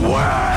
Wow!